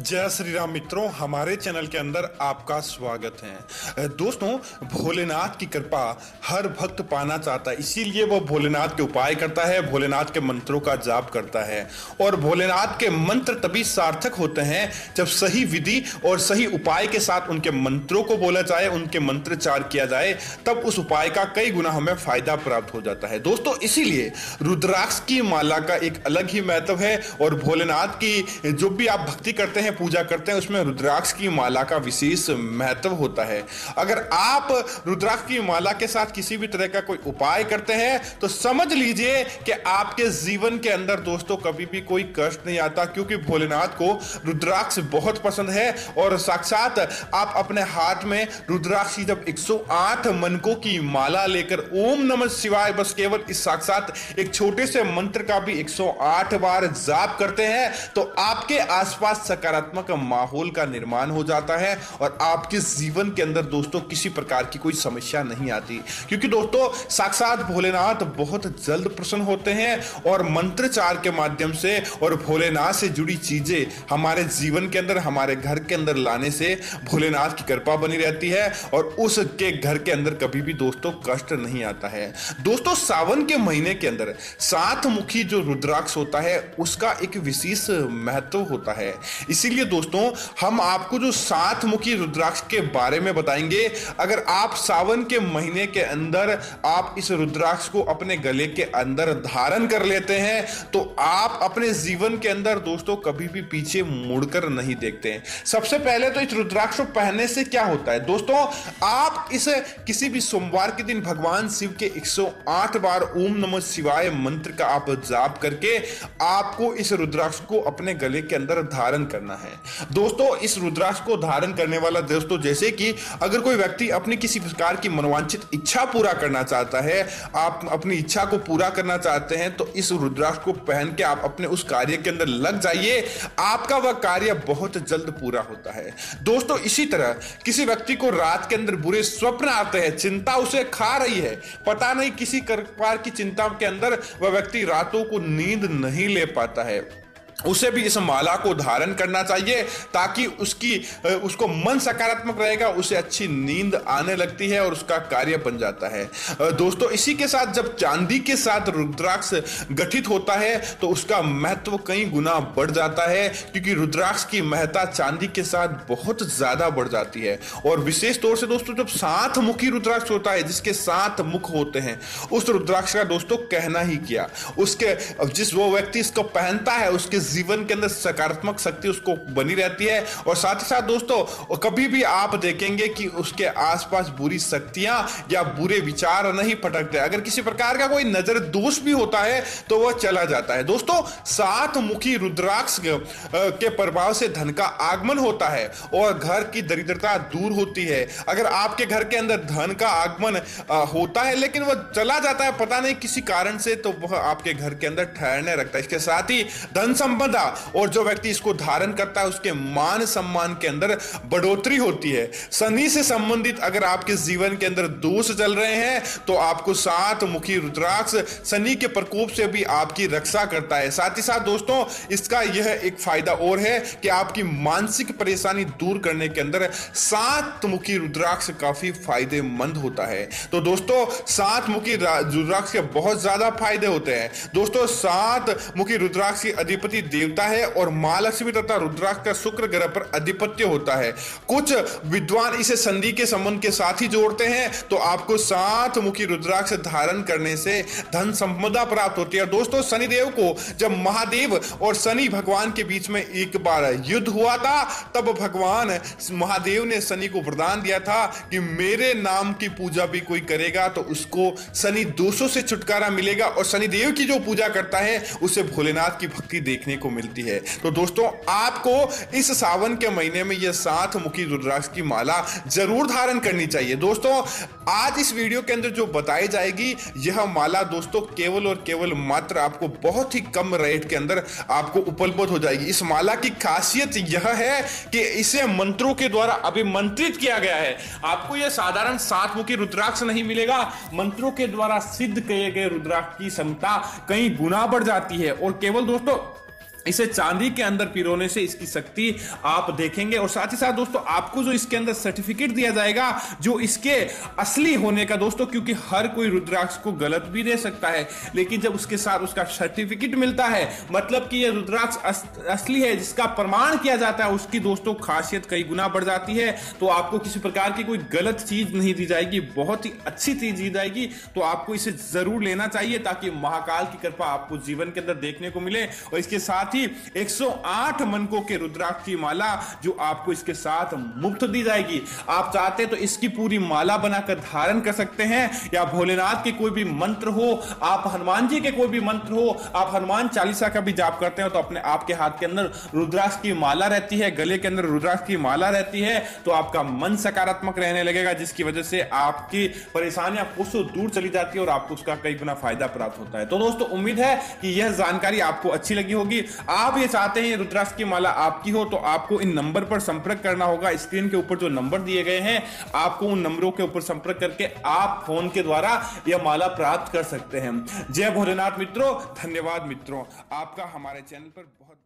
जय श्री राम मित्रों, हमारे चैनल के अंदर आपका स्वागत है। दोस्तों, भोलेनाथ की कृपा हर भक्त पाना चाहता है, इसीलिए वो भोलेनाथ के उपाय करता है, भोलेनाथ के मंत्रों का जाप करता है। और भोलेनाथ के मंत्र तभी सार्थक होते हैं जब सही विधि और सही उपाय के साथ उनके मंत्रों को बोला जाए, उनके मंत्रचार किया जाए, तब उस उपाय का कई गुना हमें फ़ायदा प्राप्त हो जाता है। दोस्तों, इसीलिए रुद्राक्ष की माला का एक अलग ही महत्व है और भोलेनाथ की जो भी आप भक्ति करते हैं हैं, पूजा करते हैं, उसमें रुद्राक्ष की माला का विशेष महत्व होता है। अगर आप रुद्राक्ष की माला के साथ किसी भी तरह का कोई उपाय करते हैं तो समझ लीजिए कि आपके जीवन के अंदर दोस्तों कभी भी कोई कष्ट नहीं आता, क्योंकि भोलेनाथ को रुद्राक्ष बहुत पसंद है। और साक्षात आप अपने हाथ में रुद्राक्ष जब 108 मनकों की माला लेकर ओम नमः शिवाय, बस केवल इस साक्षात एक छोटे से मंत्र का भी 108 बार जाप करते हैं तो आपके आसपास सकारात्मक सकारात्मक माहौल का निर्माण हो जाता है और आपके जीवन के अंदर दोस्तों किसी प्रकार की कोई समस्या नहीं आती। क्योंकि दोस्तों, साक्षात भोलेनाथ बहुत जल्द प्रसन्न होते हैं और मंत्रचार के माध्यम से और भोलेनाथ से जुड़ी चीज़ें हमारे जीवन के अंदर, हमारे घर के अंदर लाने से भोलेनाथ की कृपा बनी रहती है और उसके घर के अंदर कभी भी दोस्तों कष्ट नहीं आता है। दोस्तों, सावन के महीने के अंदर सात मुखी जो रुद्राक्ष होता है, उसका एक विशेष महत्व होता है। इस इसीलिए दोस्तों, हम आपको जो सात मुखी रुद्राक्ष के बारे में बताएँगे। अगर आप सावन के महीने के अंदर आप इस रुद्राक्ष को अपने गले के अंदर धारण कर लेते हैं तो आप अपने जीवन के अंदर दोस्तों कभी भी पीछे मुड़कर नहीं देखते हैं। सबसे पहले तो इस रुद्राक्ष को पहनने से क्या होता है? दोस्तों, आप इस किसी भी सोमवार के दिन भगवान शिव के 108 बार ओम नमः शिवाय मंत्र का आप जाप करके आपको इस रुद्राक्ष को अपने गले के अंदर धारण करना करना है। दोस्तों, इस रुद्राक्ष को धारण करने वाला दोस्तों, जैसे कि अगर कोई व्यक्ति अपनी किसी प्रकार की मनोवांछित इच्छा पूरा करना चाहता है, आप अपनी इच्छा को पूरा करना चाहते हैं तो इस रुद्राक्ष को पहन के आप अपने उस कार्य के अंदर लग जाइए। आपका वह कार्य बहुत जल्द पूरा होता है। दोस्तों, इसी तरह किसी व्यक्ति को रात के अंदर बुरे स्वप्न आते हैं, चिंता उसे खा रही है। पता नहीं किसी प्रकार की चिंता के अंदर वह व्यक्ति रातों को नींद नहीं ले पाता है। उसे भी इस माला को धारण करना चाहिए ताकि उसकी उसको मन सकारात्मक रहेगा, उसे अच्छी नींद आने लगती है और उसका कार्य बन जाता है। दोस्तों, इसी के साथ जब चांदी के साथ रुद्राक्ष गठित होता है तो उसका महत्व कई गुना बढ़ जाता है, क्योंकि रुद्राक्ष की महत्ता चांदी के साथ बहुत ज़्यादा बढ़ जाती है। और विशेष तौर से दोस्तों, जब सात मुखी रुद्राक्ष होता है, जिसके सात मुख होते हैं, उस रुद्राक्ष का दोस्तों कहना ही किया। उसके, जिस वो व्यक्ति इसको पहनता है, उसके जीवन के अंदर सकारात्मक शक्ति उसको बनी रहती है। और साथ ही साथ दोस्तों, कभी भी आप देखेंगे कि उसके आसपास बुरी शक्तियाँ या बुरे विचार नहीं पटकते। अगर किसी प्रकार का कोई नज़र दोष भी होता है तो वह चला जाता है। दोस्तों सात मुखी रुद्राक्ष के प्रभाव से धन का आगमन होता है और घर की दरिद्रता दूर होती है। अगर आपके घर के अंदर धन का आगमन होता है, लेकिन वह चला जाता है, पता नहीं किसी कारण से तो वह आपके घर के अंदर ठहरने रखता है। इसके साथ ही धन संबंध संपदा और जो व्यक्ति इसको धारण करता है, उसके मान सम्मान के अंदर बढ़ोतरी होती है। शनि से संबंधित अगर आपके जीवन के अंदर दोष चल रहे हैं तो आपको सात मुखी रुद्राक्ष शनि के प्रकोप से भी आपकी रक्षा करता है। साथ ही साथ दोस्तों, इसका यह एक फ़ायदा और है कि आपकी मानसिक परेशानी दूर करने के अंदर सात मुखी रुद्राक्ष काफ़ी फ़ायदेमंद होता है। तो दोस्तों सात मुखी रुद्राक्ष के बहुत ज़्यादा फ़ायदे होते हैं। दोस्तों सात मुखी रुद्राक्ष की अधिपति देवता है और महालक्ष्मी तथा रुद्राक्ष का शुक्र ग्रह पर अधिपत्य होता है। कुछ विद्वान इसे संधि के संबंध के साथ ही जोड़ते हैं तो आपको सात मुखी रुद्राक्ष धारण करने से धन संपदा प्राप्त होती है। दोस्तों, शनिदेव को जब महादेव और शनि भगवान के बीच में एक बार युद्ध हुआ था, तब भगवान महादेव ने शनि को वरदान दिया था कि मेरे नाम की पूजा भी कोई करेगा तो उसको शनि दोषों से छुटकारा मिलेगा। और शनिदेव की जो पूजा करता है, उसे भोलेनाथ की भक्ति देखने को को मिलती है। तो दोस्तों, आपको इस सावन के महीने में यह सात मुखी रुद्राक्ष की माला ज़रूर धारण करनी चाहिए। दोस्तों, आज इस वीडियो के अंदर जो बताई जाएगी, यह माला दोस्तों केवल और केवल मात्र आपको बहुत ही कम रेट के अंदर आपको उपलब्ध हो जाएगी। इस माला की खासियत यह है कि इसे मंत्रों के द्वारा अभिमंत्रित किया गया है। आपको यह साधारण सात मुखी रुद्राक्ष नहीं मिलेगा। मंत्रों के द्वारा सिद्ध किए गए रुद्राक्ष की क्षमता कई गुना बढ़ जाती है। और केवल दोस्तों इसे चांदी के अंदर पिरोने से इसकी शक्ति आप देखेंगे। और साथ ही साथ दोस्तों आपको जो इसके अंदर सर्टिफिकेट दिया जाएगा जो इसके असली होने का दोस्तों क्योंकि हर कोई रुद्राक्ष को गलत भी दे सकता है लेकिन जब उसके साथ उसका सर्टिफिकेट मिलता है मतलब कि यह रुद्राक्ष अस, असली है जिसका प्रमाण किया जाता है उसकी दोस्तों खासियत कई गुना बढ़ जाती है तो आपको किसी प्रकार की कोई गलत चीज़ नहीं दी जाएगी बहुत ही अच्छी चीज़ दी जाएगी तो आपको इसे ज़रूर लेना चाहिए ताकि महाकाल की कृपा आपको जीवन के अंदर देखने को मिले। और इसके साथ ही 108 मनकों के रुद्राक्ष की माला जो आपको इसके साथ मुफ़्त दी जाएगी। आप चाहते तो इसकी पूरी माला बनाकर धारण कर सकते हैं, या भोलेनाथ के कोई भी मंत्र हो, आप हनुमान जी के कोई भी मंत्र हो, आप हनुमान चालीसा का भी जाप करते हो तो अपने आपके हाथ के अंदर रुद्राक्ष की माला रहती है, गले के अंदर रुद्राक्ष की माला रहती है तो आपका मन सकारात्मक रहने लगेगा, जिसकी वजह से आपकी परेशानियाँ कुछ दूर चली जाती है और आपको उसका कई गुना फ़ायदा प्राप्त होता है। तो दोस्तों, उम्मीद है कि यह जानकारी आपको अच्छी लगी होगी। आप ये चाहते हैं रुद्राक्ष की माला आपकी हो तो आपको इन नंबर पर संपर्क करना होगा। स्क्रीन के ऊपर जो नंबर दिए गए हैं, आपको उन नंबरों के ऊपर संपर्क करके आप फ़ोन के द्वारा यह माला प्राप्त कर सकते हैं। जय भोलेनाथ मित्रों, धन्यवाद मित्रों। आपका हमारे चैनल पर बहुत